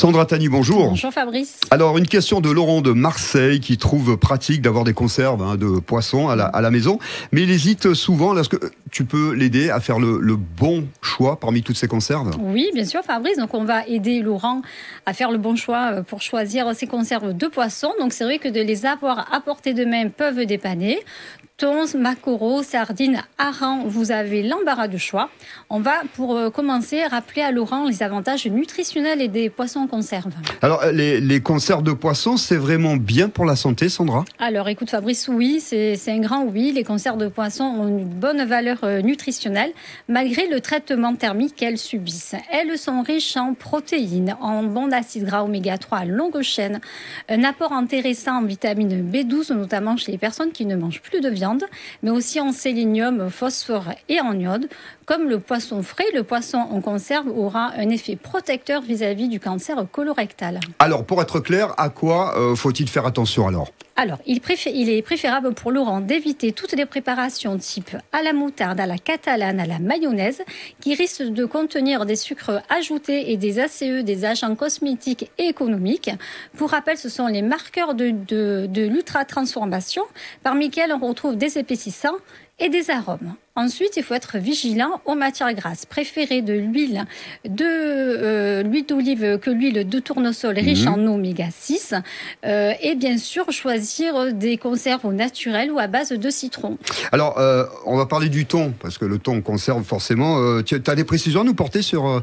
Sandra Tani, bonjour. Bonjour Fabrice. Alors, une question de Laurent de Marseille qui trouve pratique d'avoir des conserves hein, de poissons à la, maison, mais il hésite souvent. Est-ce que tu peux l'aider à faire le, bon choix parmi toutes ces conserves? Oui, bien sûr Fabrice. Donc, on va aider Laurent à faire le bon choix euh, pour choisir ses conserves de poissons. Donc, c'est vrai que de les avoir à portée de main peuvent dépanner thon, maquereau, sardines, hareng, vous avez l'embarras du choix. On va, pour euh, commencer, rappeler à Laurent les avantages nutritionnels et des poissons en conserve. Alors, les, conserves de poissons, c'est vraiment bien pour la santé, Sandra? Alors, écoute Fabrice, oui, c'est un grand oui. Les conserves de poissons ont une bonne valeur euh, nutritionnelle, malgré le traitement thermique qu'elles subissent. Elles sont riches en protéines, en bons d'acides gras oméga 3 à longue chaîne, un apport intéressant en vitamine B12, notamment chez les personnes qui ne mangent plus de viande mais aussi en sélénium, phosphore et en iode. Comme le poisson frais, le poisson en conserve aura un effet protecteur vis-à-vis du cancer colorectal. Alors, pour être clair, à quoi euh, faut-il faire attention alors? Alors, il, est préférable pour Laurent d'éviter toutes les préparations type à la moutarde, à la catalane, à la mayonnaise, qui risquent de contenir des sucres ajoutés et des ACE, des agents cosmétiques et économiques. Pour rappel, ce sont les marqueurs de l'ultra-transformation, parmi lesquels on retrouve des épaississants et des arômes. Ensuite, il faut être vigilant aux matières grasses. Préférer de l'huile de euh, l'huile d'olive que l'huile de tournesol riche mhm. en oméga 6 euh, et bien sûr choisir des conserves naturelles ou à base de citron. Alors, euh, on va parler du thon parce que le thon conserve forcément. tu as des précisions à nous porter sur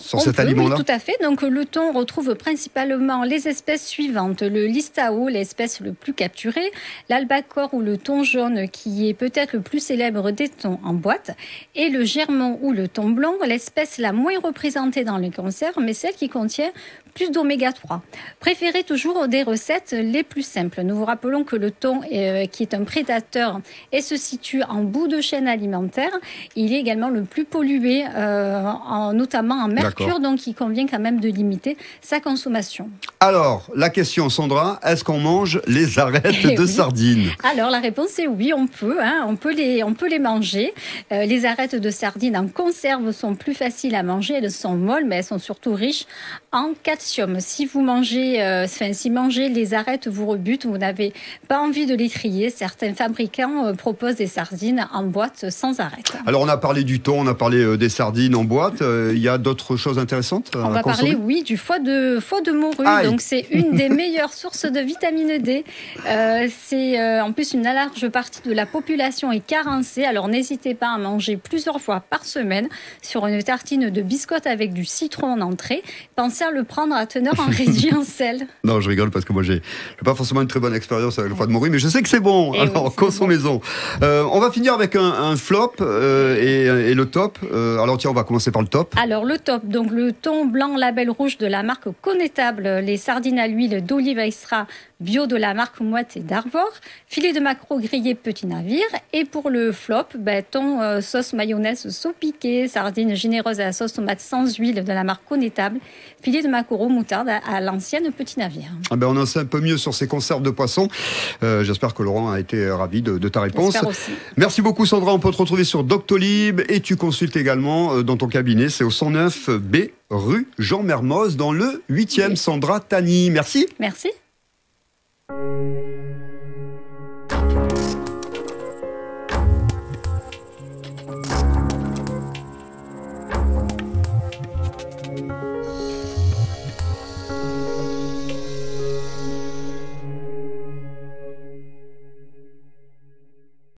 sur cet aliment-là oui, Tout à fait. Donc le thon retrouve principalement les espèces suivantes le listao, l'espèce le plus capturée, l'albacore ou le thon jaune, qui est peut-être le plus célèbre des thons en boîte, et le germon ou le thon blanc, l'espèce la moins représentée dans les conserves, mais celle qui contient plus d'oméga 3. Préférez toujours des recettes les plus simples. Nous vous rappelons que le thon, euh, qui est un prédateur et se situe en bout de chaîne alimentaire, il est également le plus pollué, euh, en, notamment en mercure, donc il convient quand même de limiter sa consommation. Alors, la question, Sandra, est-ce qu'on mange les arêtes eh de sardines Alors, la réponse est oui, on peut. Hein, on, peut les, on peut les manger. Euh, les arêtes de sardines en conserve sont plus faciles à manger. Elles sont molles, mais elles sont surtout riches en calcium si vous mangez, euh, si mangez les arêtes vous rebutent, vous n'avez pas envie de les trier. Certains fabricants euh, proposent des sardines en boîte sans arêtes. Alors on a parlé du thon, on a parlé euh, des sardines en boîte. Il y a d'autres choses intéressantes On va parler, oui, du foie de foie de morue. Donc c'est une des meilleures sources de vitamine D. c'est en plus une large partie de la population est carencée. Alors n'hésitez pas à manger plusieurs fois par semaine sur une tartine de biscotte avec du citron en entrée. Pensez à le prendre à teneur en réduit en sel. Non, je rigole parce que moi, j'ai pas forcément une très bonne expérience avec le foie de morue, mais je sais que c'est bon. Et eh alors, consommez-en. Euh, on va finir avec un, flop euh, et, le top. Euh, alors, tiens, on va commencer par le top. Alors, le top, donc le thon blanc label rouge de la marque Connétable, les sardines à l'huile d'olive extra bio de la marque Moite et d'Arvor, filet de maquereau grillé petit navire. Et pour le flop, ben, thon sauce mayonnaise saupiquée, sardines généreuses à la sauce tomate sans huile de la marque Connétable, filet de maquereau moutarde à, l'ancienne petit navire. Ah ben on en sait un peu mieux sur ces conserves de poissons. Euh, j'espère que Laurent a été ravi de, ta réponse. Merci beaucoup Sandra. On peut te retrouver sur Doctolib et tu consultes également euh, dans ton cabinet. C'est au 109 B rue Jean Mermoz dans le 8e Sandra Tani. Merci. Merci.